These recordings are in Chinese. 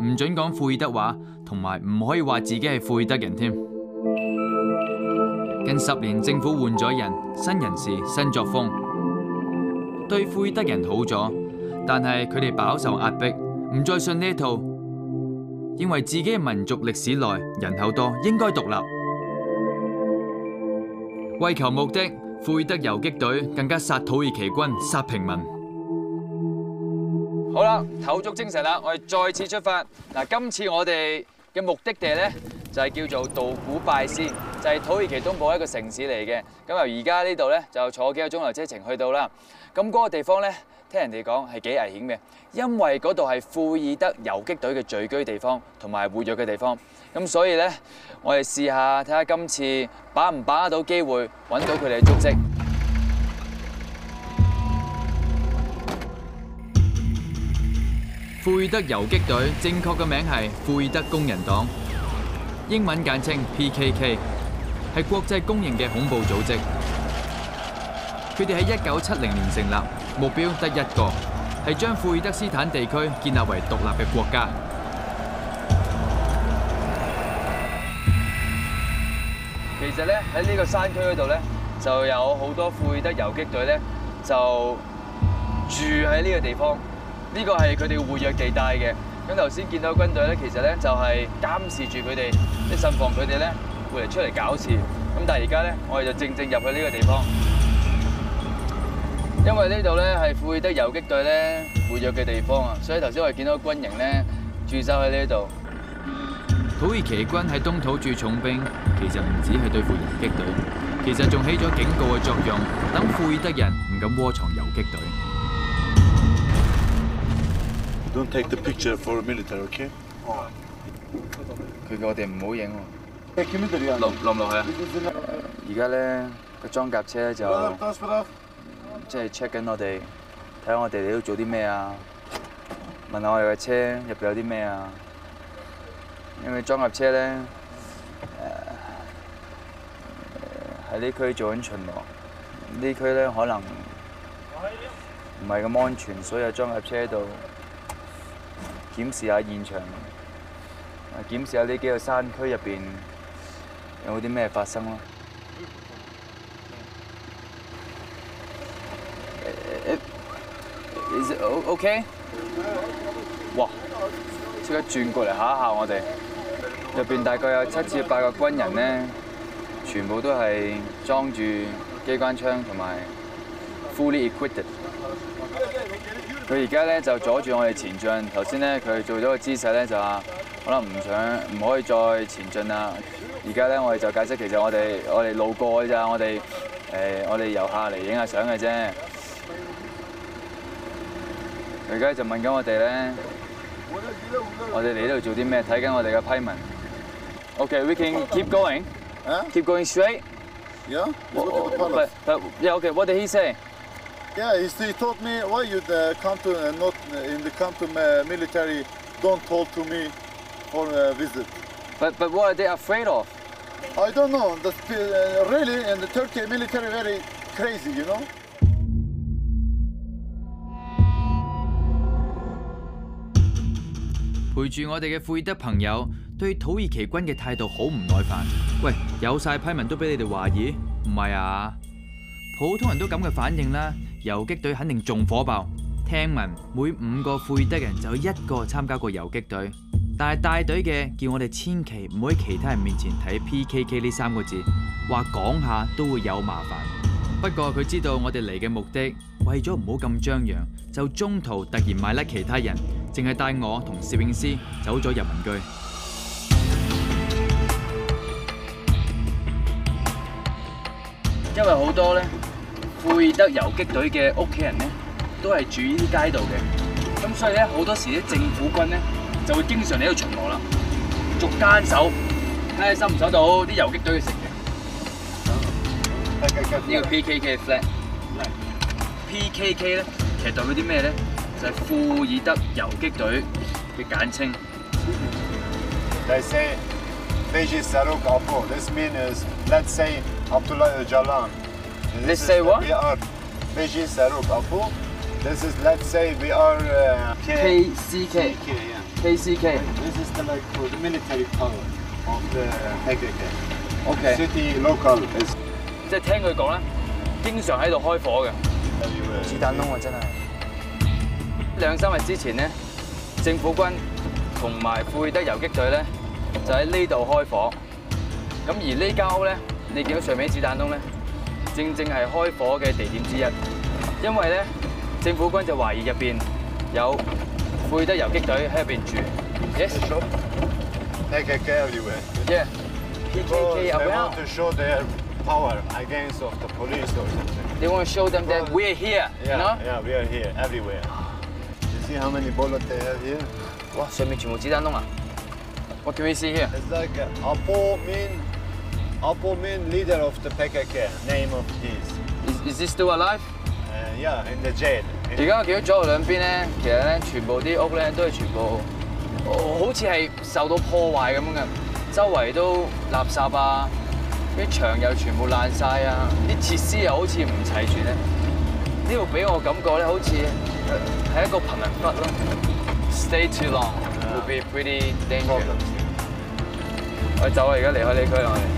唔准講庫爾德話，同埋唔可以話自己係庫爾德人添。近十年政府換咗人，新人事新作風，對庫爾德人好咗，但係佢哋飽受壓迫，唔再信呢套，認為自己嘅民族歷史內人口多，應該獨立。為求目的，庫爾德游擊隊更加殺土耳其軍，殺平民。好啦，唞足精神啦，我哋再次出發。嗱，今次我哋嘅目的地咧就係叫做杜古拜斯，就係土耳其東部一個城市嚟嘅。咁由而家呢度咧就坐幾個鐘頭車程去到啦。咁嗰個地方咧，聽人哋講係幾危險嘅，因為嗰度係庫爾德游擊隊嘅聚居地方同埋活跃嘅地方。咁所以咧，我哋試下睇下今次把唔把握到機會揾到佢哋嘅足跡。庫爾德游擊隊正確嘅名係庫爾德工人黨，英文簡稱 PKK，係國際公认嘅恐怖組織。佢哋喺一九七零年成立，目標得一個，係將庫爾德斯坦地區建立為獨立嘅國家。其實咧喺呢個山區嗰度咧，就有好多庫爾德游擊隊咧，就住喺呢個地方。呢個係佢哋嘅活躍地帶嘅。咁頭先見到軍隊咧，其實咧就係監視住佢哋，即係慎防佢哋咧會嚟出嚟搞事。咁但係而家咧，我哋就正正入去呢個地方，因為呢度咧係庫爾德游擊隊咧活躍嘅地方啊，所以頭先我哋見到軍營咧駐守喺呢度。土耳其軍喺東土駐重兵，其實唔止係對付游擊隊，其實仲起咗警告嘅作用，等庫爾德人唔敢窩藏游擊隊。Don't take the picture for military, okay? 佢叫我哋唔好影喎。落落唔落去啊？而家咧個裝甲車就即係 check 緊我哋，睇下我哋嚟到做啲咩啊？問下我哋嘅車入邊有啲咩啊？因為裝甲車咧誒喺呢區做緊巡邏，呢區咧可能唔係咁安全，所以有裝甲車喺度。檢視下現場，檢視下呢幾個山區入邊有冇啲咩發生咯。Is it OK？哇！即刻轉過嚟嚇一嚇我哋，入邊大概有七至八個軍人咧，全部都係裝住機關槍同埋 fully equipped。佢而家咧就阻住我哋前進。頭先咧佢做咗個姿勢咧就話可能唔想唔可以再前進啦。而家咧我哋就解釋，其實我哋我哋路過㗎咋，我哋誒我哋遊客嚟影下相嘅啫。佢而家就問緊我哋咧，我哋嚟呢度做啲咩？睇緊我哋嘅批文。OK，we can keep going. Keep going straight. Yeah? But but yeah, okay. What did he say? Yeah, he, he told me why you uh, come to uh, not uh, in the come to uh, military don't talk to me for a visit. But but what are they afraid of? I don't know. The, uh, really, in the Turkey military very crazy, you know. 陪住我哋嘅庫爾德朋友對土耳其軍嘅態度好唔耐煩。喂，有晒批文都俾你哋懷疑，唔係啊？普通人都咁嘅反應啦，游擊隊肯定仲火爆。聽聞每五個庫爾德人就有一個參加過游擊隊，但係帶隊嘅叫我哋千祈唔好喺其他人面前睇 PKK 呢三個字，話講下都會有麻煩。不過佢知道我哋嚟嘅目的，為咗唔好咁張揚，就中途突然卖甩其他人，淨係帶我同攝影師走咗入民居。因為好多咧庫爾德游擊隊嘅屋企人咧，都係住呢啲街道嘅，咁所以咧好多時啲政府軍咧就會經常喺度巡邏啦，逐間搜睇下收唔收到啲游擊隊嘅成員。呢個 PKK 嘅 flag，PKK 咧其實代表啲咩咧？就係庫爾德游擊隊嘅簡稱。They say Beji Saruk Apo. This means, let's say, Abdullah Öcalan. Let's say what? We are Beji Saruk Apu. This is, let's say, we are uh, KCK KK, yeah. KCK This is the like for the military power of the PKK. Okay. City local is 即係聽佢講咧，經常喺度開火嘅。子彈窿啊，真係兩三日之前咧，政府軍同埋庫爾德游擊隊咧就喺呢度開火。咁而呢間屋咧，你見到上面子彈窿咧，正正係開火嘅地點之一。因為咧，政府軍就懷疑入邊有貝德游擊隊喺入邊住。Yes. PKK everywhere. yeah. PKK they want to show their power against of the police or something. They want to show them that we're here. Yeah, yeah, we are here everywhere. You see how many bullets they have here? 哇！上面全部子彈窿啊！What can we see here? It's like uh, Apo mean Apo mean leader of the PKK. Name of this. Is is this still alive? Uh, yeah, in the jail. 而家我見到左右兩邊咧，其實咧全部啲屋咧都係全部哦好似係受到破壞咁樣嘅，周圍都垃圾啊，啲牆又全部爛晒啊，啲設施又好似唔齊全咧。呢度俾我感覺咧，好似係一個貧民窟咯。Stay too long will be pretty dangerous。我走啊！而家離開呢區啦，我哋。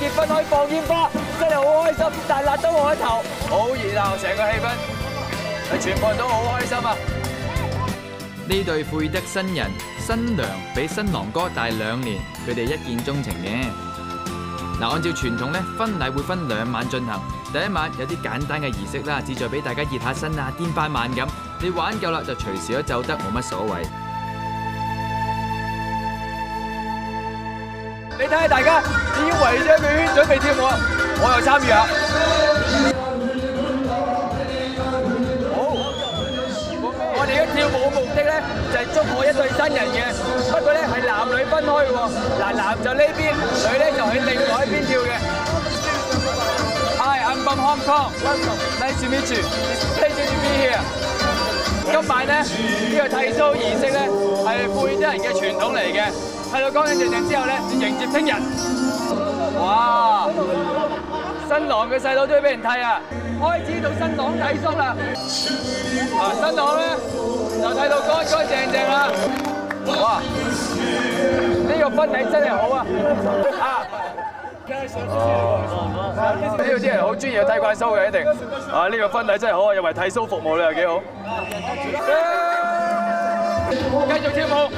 結婚可以放煙花，真係好開心，但係辣都我一頭，好熱鬧，成個氣氛，佢全部人都好開心啊！呢對庫爾德新人新娘比新郎哥大兩年，佢哋一見鍾情嘅。嗱，按照傳統咧，婚禮會分兩晚進行。第一晚有啲簡單嘅儀式啦，旨在俾大家熱下身啊，顛翻晚咁。你玩夠啦，就隨時都走得，冇乜所謂。你睇下大家已經圍咗一個圈，準備跳舞！我又參與下。好，我哋而家跳舞嘅目的咧，就係祝賀一對新人嘅。不過咧係男女分開嘅喎，嗱男就呢邊，女咧就喺另外一邊跳嘅。Hi, I'm from Hong Kong. Nice to meet you. It's a pleasure to be here. 今晚咧呢個剃須儀式咧係庫爾德人嘅傳統嚟嘅，剃到乾乾淨淨之後咧，就迎接聽日。哇！新郎嘅細佬都要俾人剃啊！開始到新郎剃須啦。啊，新郎咧就剃到乾乾淨淨啦。哇！呢個婚禮真係好啊！啊！呢度啲人好專業，剃慣須嘅一定。啊，呢個婚禮真係好啊，又為剃須服務你又幾好。繼續跳舞。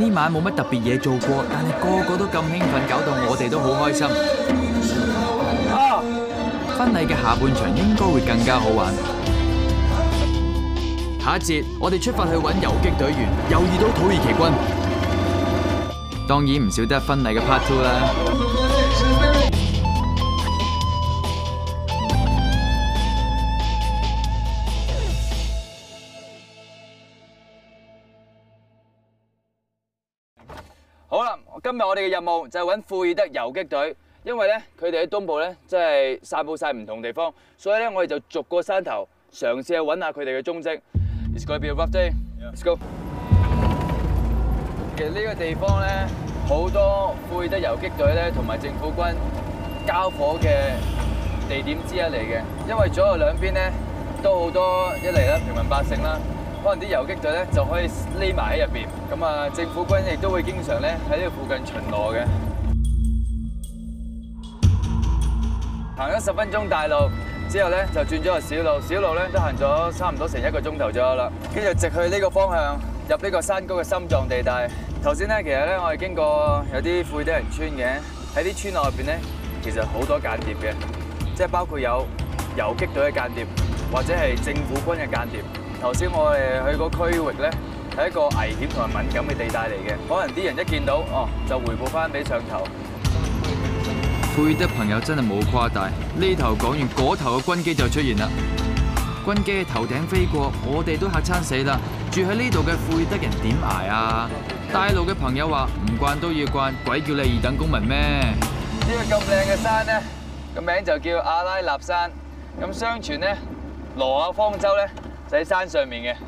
呢晚冇乜特別嘢做過，但係個個都咁興奮，搞到我哋都好開心。婚禮嘅下半場應該會更加好玩。下一節我哋出發去揾游擊隊員，又遇到土耳其軍。當然唔少得婚禮嘅 part two 啦。今日我哋嘅任务就系揾庫爾德游击队，因为咧佢哋喺东部咧，即系散布晒唔同地方，所以咧我哋就逐个山头尝试去揾下佢哋嘅蹤跡。It's gonna be a rough day. Let's go. 其实呢个地方咧，好多庫爾德游击队咧同埋政府军交火嘅地点之一嚟嘅，因为左右两边咧都好多一嚟啦平民百姓啦。可能啲游擊隊咧就可以匿埋喺入邊，咁啊政府軍亦都會經常咧喺呢度附近巡邏嘅。行咗十分鐘大路之後咧，就轉咗個小路，小路咧都行咗差唔多成一個鐘頭左右啦。跟住直去呢個方向，入呢個山谷嘅心臟地帶。頭先咧，其實咧我哋經過有啲庫爾德人村嘅，喺啲村落入邊咧，其實好多間諜嘅，即係包括有游擊隊嘅間諜，或者係政府軍嘅間諜。頭先我哋去個區域咧，係一個危險同埋敏感嘅地帶嚟嘅，可能啲人一見到哦，就回報翻俾上頭。庫爾德朋友真係冇誇大，呢頭講完，嗰頭嘅軍機就出現啦。軍機喺頭頂飛過，我哋都嚇親死啦！住喺呢度嘅庫爾德人點捱啊？大路嘅朋友話唔慣都要慣，鬼叫你二等公民咩？呢個咁靚嘅山咧，個名就叫阿拉納山。咁相傳咧，羅亞方舟咧就喺山上面嘅。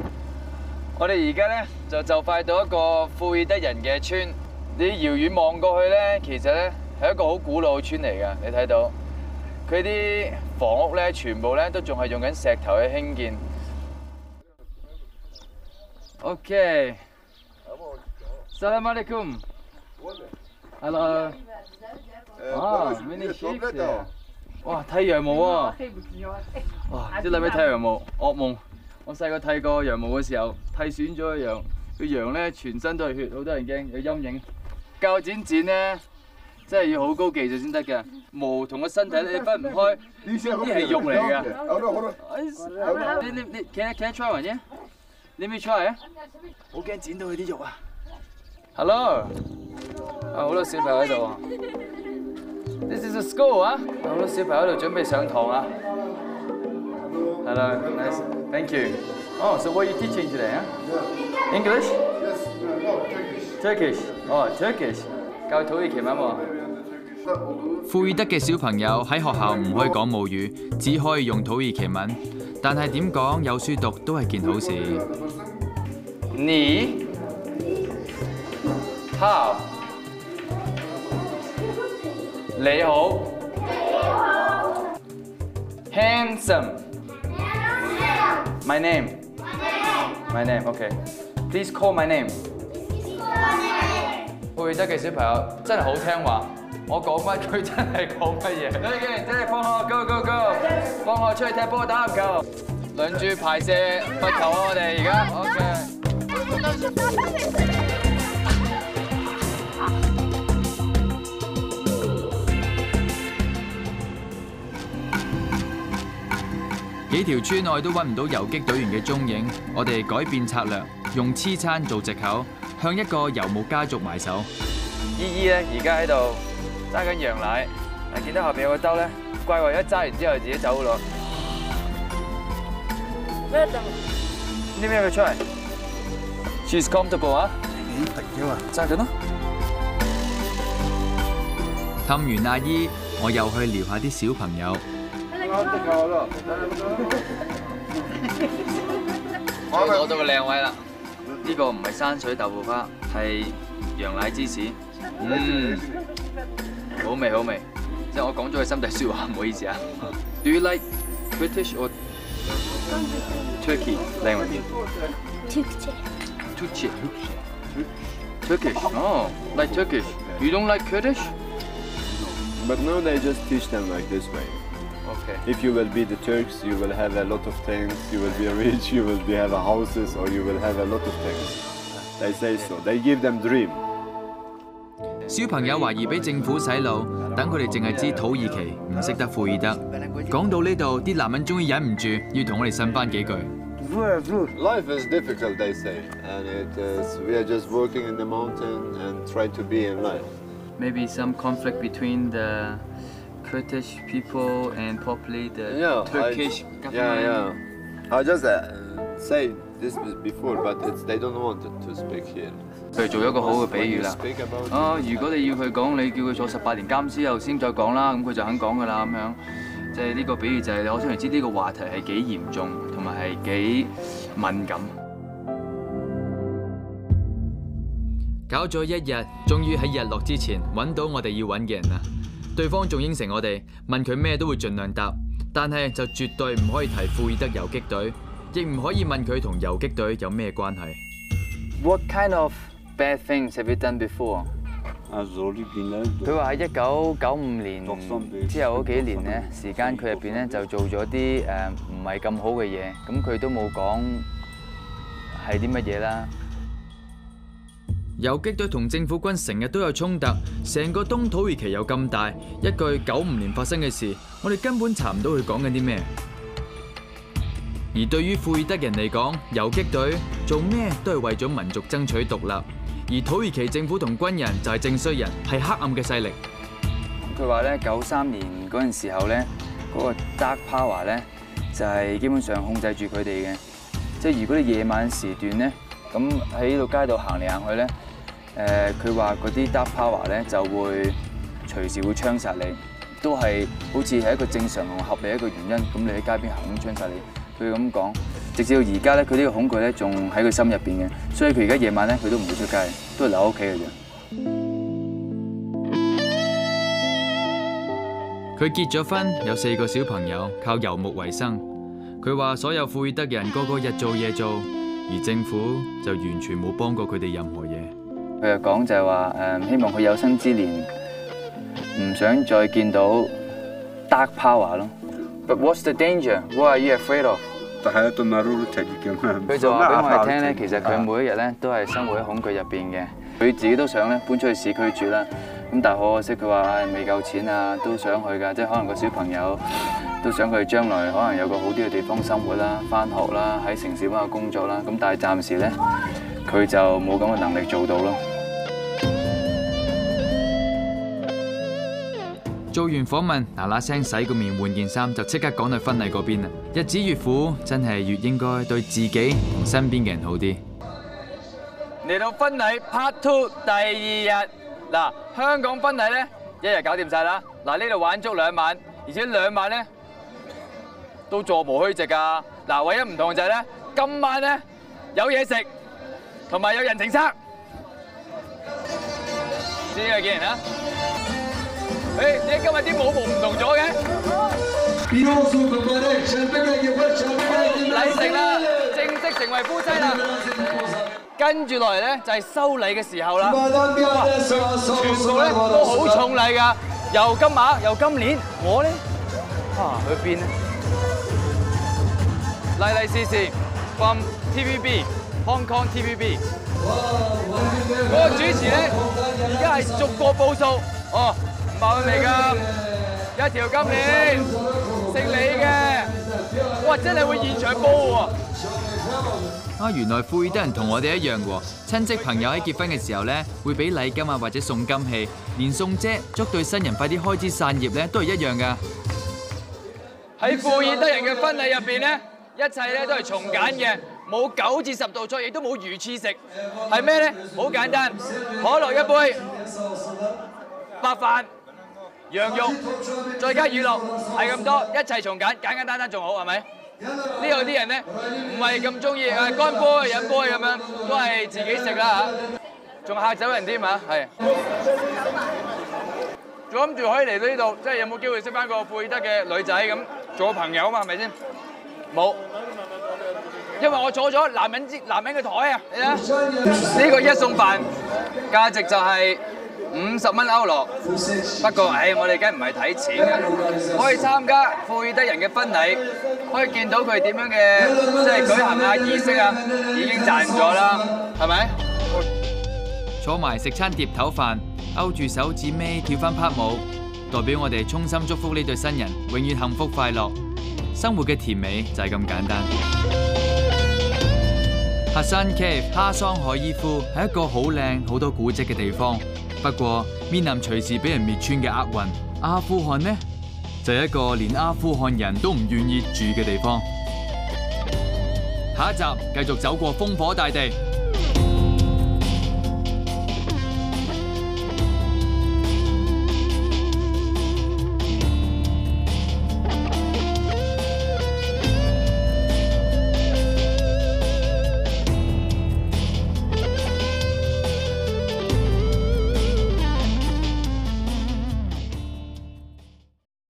我哋而家咧就就快到一個庫爾德人嘅村。你遙遠望過去咧，其實咧係一個好古老嘅村嚟㗎。你睇到佢啲房屋咧，全部咧都仲係用緊石頭去興建。OK。Salam alaikum. Hello. Ah, many sheep 哇，睇羊毛啊！哇，啲女仔剃羊毛，噩夢。我細個剃過羊毛嘅時候，剃損咗個羊，個羊咧全身都係血，好多人驚有陰影。鉸剪剪咧，真係要好高技術先得嘅。毛同個身體你分唔開，呢啲係肉嚟㗎。你你你，can I can I try one 啫？Let me try 啊！好驚剪到佢啲肉啊！Hello，啊好多小朋友喺度啊！This is a school 啊！好多小朋友喺度準備上堂啊！Hello，nice，thank you。Oh, so what are you teaching today? Huh? English? Yes. No, Turkish. Turkish. Oh, Turkish. 教土耳其文喎。富爾德嘅小朋友喺學校唔可以講母語，只可以用土耳其文。但係點講有書讀都係件好事。你好，你好，handsome。My name. My name. Okay. Please call my name. 庫爾德嘅小朋友真係好聽話，我講乜佢真係講乜嘢。OK，真係放學，go go go，放學出去踢波打籃球，輪住排射罰球啊！我哋而家 OK。幾條村內都揾唔到游擊隊員嘅蹤影，我哋改變策略，用黐餐做藉口，向一個游牧家族埋手。姨姨咧而家喺度揸緊羊奶，但見到後邊有個兜咧，怪話一揸完之後自己走咯。呢咩佢出嚟，She's comfortable 啊！揸緊咯。氹完阿姨，我又去撩下啲小朋友。攞到個靚位啦！呢個唔係山水豆腐花，係羊奶芝士。嗯，好味好味。即係我講咗佢心底説話，唔好意思啊。Do you like British or Turkey language? Turkish. Turkish. Turkish. Oh, like Turkish. You don't like Kurdish? But now they just teach them like this way. Okay. If you will be the Turks, you will have a lot of things, you will be rich, you will be have a houses, or you will have a lot of things. They say so. They give them dream. 小朋友怀疑俾政府洗脑，等佢哋净系知土耳其，唔识得库尔德。讲到呢度，啲男人终于忍唔住要同我哋呻翻几句。 Life is difficult, they say, and it is, we are just working in the mountain and try to be in life. Maybe some conflict between the Kurdish people and probably the Yeah, Turkish I, government. yeah, yeah. I just uh, say this before, but it's, they don't want to speak here. 佢做咗一個好嘅比喻 you 啦。，it, 如果你要佢講，你叫佢坐十八年監之後先再講啦，咁佢就肯講噶啦咁樣。即係呢個比喻就係、我想嚟知呢個話題係幾嚴重，同埋係幾敏感。搞咗一日，終於喺日落之前揾到我哋要揾嘅人啦。對方仲應承我哋，問佢咩都會盡量答，但係就絕對唔可以提庫爾德游擊隊，亦唔可以問佢同游擊隊有咩關係。What kind of bad things have you done before？佢話喺一九九五年之後嗰幾年咧，時間佢入邊咧就做咗啲誒唔係咁好嘅嘢，咁佢都冇講係啲乜嘢啦。游擊隊同政府軍成日都有衝突，成個東土耳其有咁大，一句九五年發生嘅事，我哋根本查唔到佢講緊啲咩。而對於庫爾德人嚟講，游擊隊做咩都係為咗民族爭取獨立，而土耳其政府同軍人就係正衰人，係黑暗嘅勢力。佢話咧，九三年嗰陣時候咧，嗰、個 Dark Power 咧就係、基本上控制住佢哋嘅。即係如果你夜晚時段咧，咁喺呢度街度行嚟行去咧，誒佢話嗰啲 Dark Power 咧就會隨時會槍殺你，都係好似係一個正常同合理一個原因。咁你喺街邊行咁槍殺你，佢咁講，直至到而家咧，佢呢個恐懼咧仲喺佢心入邊嘅，所以佢而家夜晚咧佢都唔會出街，都係留喺屋企嘅啫。佢結咗婚，有四個小朋友，靠遊牧為生。佢話所有庫爾德人個個日做夜做，而政府就完全冇幫過佢哋任何嘢。佢又講就係話誒，希望佢有生之年唔想再見到 dark power 咯。But what's the danger? What are you afraid of？佢就話俾我哋聽咧，其實佢每一日咧都係生活喺恐懼入邊嘅。佢自己都想咧搬出去市區住啦。咁但係好可惜，佢話唉未夠錢啊，都想去㗎。即係可能個小朋友 都想佢將來可能有個好啲嘅地方生活啦、翻學啦、喺城市揾個工作啦。咁但係暫時咧，佢就冇咁嘅能力做到咯。做完訪問，嗱嗱聲洗個面換件衫，就即刻趕去婚禮嗰邊啦。日子越苦，真係越應該對自己同身邊嘅人好啲。嚟到婚禮 Part Two 第二日，嗱香港婚禮咧一日搞掂晒啦，嗱呢度玩足兩晚，而且兩晚咧都座無虛席噶。嗱唯一唔同就係咧，今晚咧有嘢食，同埋有人情塞。知呢個見人啦。誒，點解今日啲舞步唔同咗嘅？禮成啦，正式成為夫妻啦。跟住落嚟咧就係收禮嘅時候啦。哇，全部咧都好重禮㗎，又金馬又金鏈。我咧啊去邊咧？麗麗視視 from TVB Hong Kong TVB。嗰個主持咧而家係逐個報數。哦，唔係佢嚟㗎，一條金鏈，姓李嘅。哇，真係會現場煲喎！啊，原來富爾德人同我哋一樣喎，親戚朋友喺結婚嘅時候咧，會俾禮金啊或者送金器，連送遮祝對新人快啲開枝散葉咧，都係一樣噶。喺富爾德人嘅婚禮入邊咧，一切咧都係從簡嘅，冇九至十道菜，亦都冇魚翅食。係咩咧？好簡單，可樂一杯，白飯、羊肉，再加乳酪，係咁多，一切從簡，簡簡單單仲好，係咪？呢度啲人咧唔係咁中意誒乾杯飲杯咁樣，都係自己食啦嚇，仲嚇走人添啊，係。仲諗住可以嚟到呢度，即係有冇機會識翻個富爾德嘅女仔咁做個朋友啊嘛，係咪先？冇。因為我坐咗男人之男人嘅台啊，你睇呢個一餸飯價值就係五十蚊歐羅。不過，唉，我哋梗唔係睇錢嘅，可以參加庫爾德人嘅婚禮，可以見到佢點樣嘅即係舉行啊儀式啊，已經賺咗啦，係咪？坐埋食餐碟頭飯，勾住手指尾跳翻拍舞，代表我哋衷心祝福呢對新人永遠幸福快樂，生活嘅甜美就係咁簡單。喀山 Cave 哈桑海伊夫係一個好靚、好多古蹟嘅地方，不過面臨隨時俾人滅村嘅厄運。阿富汗呢，就係一個連阿富汗人都唔願意住嘅地方。下一集繼續走過烽火大地。